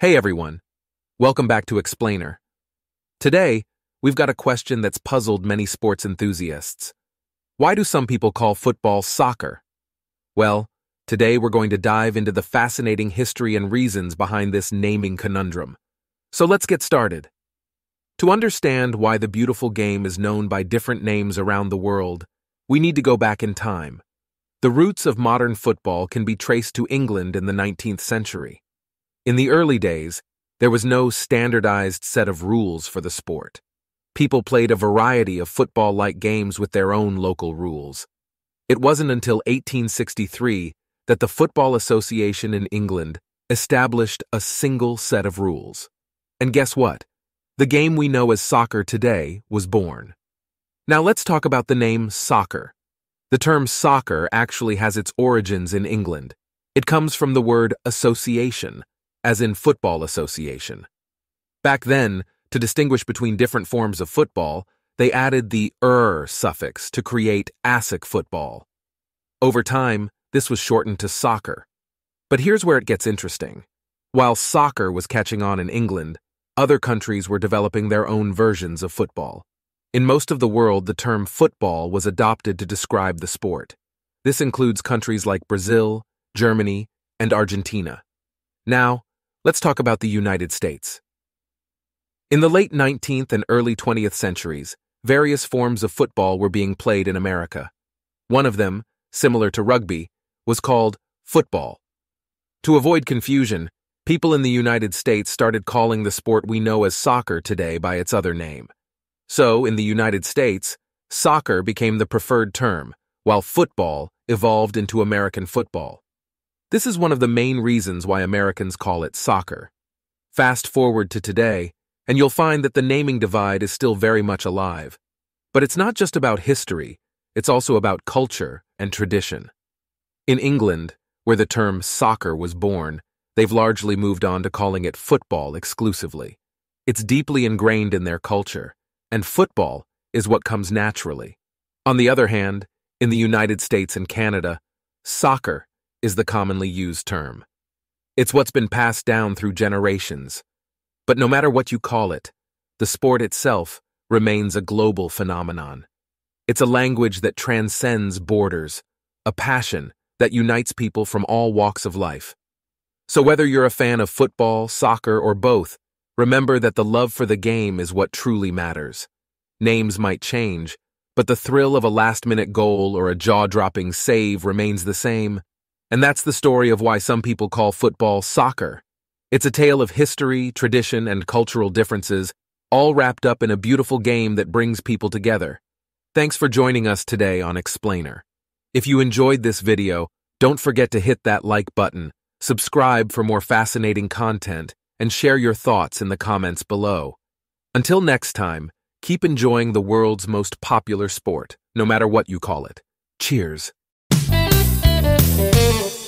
Hey everyone, welcome back to Explainer. Today, we've got a question that's puzzled many sports enthusiasts. Why do some people call football soccer? Well, today we're going to dive into the fascinating history and reasons behind this naming conundrum. So let's get started. To understand why the beautiful game is known by different names around the world, we need to go back in time. The roots of modern football can be traced to England in the 19th century. In the early days, there was no standardized set of rules for the sport. People played a variety of football like games with their own local rules. It wasn't until 1863 that the Football Association in England established a single set of rules. And guess what? The game we know as soccer today was born. Now let's talk about the name soccer. The term soccer actually has its origins in England. It comes from the word association, as in football association. Back then, to distinguish between different forms of football, they added the er suffix to create assoc football. Over time, this was shortened to soccer. But here's where it gets interesting. While soccer was catching on in England, other countries were developing their own versions of football. In most of the world, the term football was adopted to describe the sport. This includes countries like Brazil, Germany, and Argentina. Now, Let's talk about the United States. In the late 19th and early 20th centuries, various forms of football were being played in America. One of them, similar to rugby, was called football. To avoid confusion, people in the United States started calling the sport we know as soccer today by its other name. So, in the United States, soccer became the preferred term, while football evolved into American football. This is one of the main reasons why Americans call it soccer. Fast forward to today, and you'll find that the naming divide is still very much alive. But it's not just about history, it's also about culture and tradition. In England, where the term soccer was born, they've largely moved on to calling it football exclusively. It's deeply ingrained in their culture, and football is what comes naturally. On the other hand, in the United States and Canada, soccer is the commonly used term. It's what's been passed down through generations. But no matter what you call it, the sport itself remains a global phenomenon. It's a language that transcends borders, a passion that unites people from all walks of life. So whether you're a fan of football, soccer, or both, remember that the love for the game is what truly matters. Names might change, but the thrill of a last-minute goal or a jaw-dropping save remains the same. And that's the story of why some people call football soccer. It's a tale of history, tradition, and cultural differences, all wrapped up in a beautiful game that brings people together. Thanks for joining us today on Explainer. If you enjoyed this video, don't forget to hit that like button, subscribe for more fascinating content, and share your thoughts in the comments below. Until next time, keep enjoying the world's most popular sport, no matter what you call it. Cheers. Thank you.